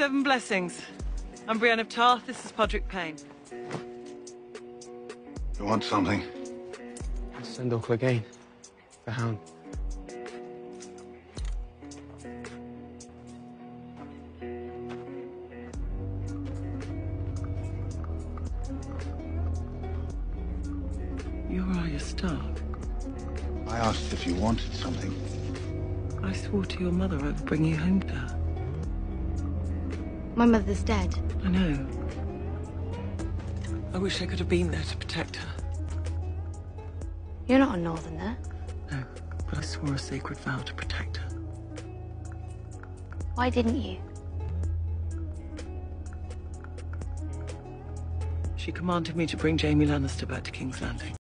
Seven blessings. I'm Brienne of Tarth. This is Podrick Payne. You want something? Sandor Clegane. The hound. You're Arya Stark. I asked if you wanted something. I swore to your mother I would bring you home to her. My mother's dead. I know. I wish I could have been there to protect her. You're not a northerner. No, but I swore a sacred vow to protect her. Why didn't you? She commanded me to bring Jaime Lannister back to King's Landing.